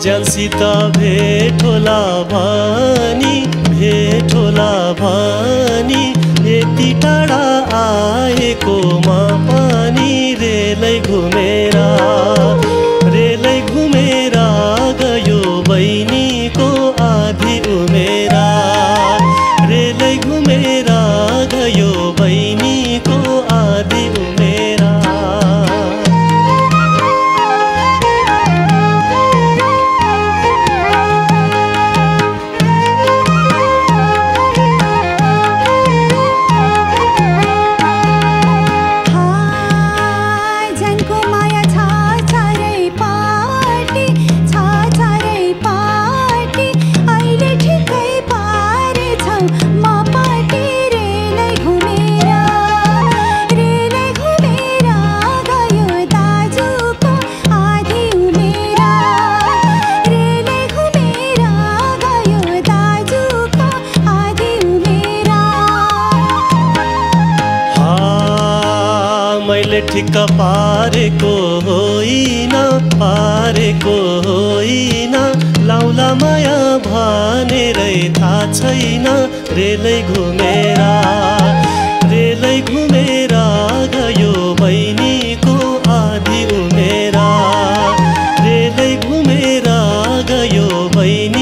तिमीसित भेटोला भनी भेटोला भनी यति टाढा मैले ठिक्क पारेको होइन पारेको होइन लाउला माया भनेरै थाहा छैन। रेलै घुमेर रेलै घुमेर गयो बहिनीको आधी उमेर। रेलै घुमेर गयो बहिनीको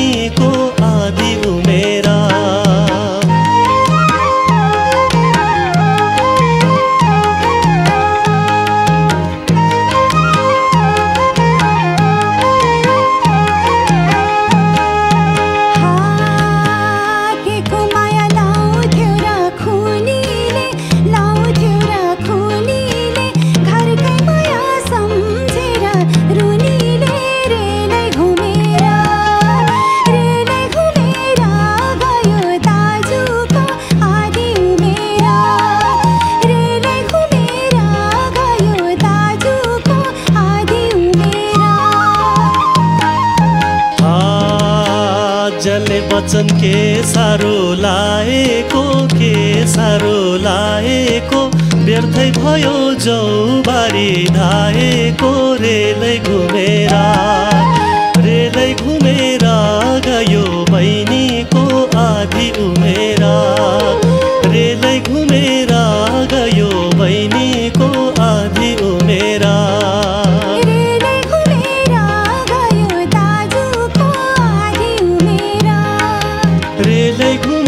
जसले वचन के साह्रो लाएको के साह्रो लाएको व्यर्थै भयो जौ बारी धाएको रेलै घुमेर They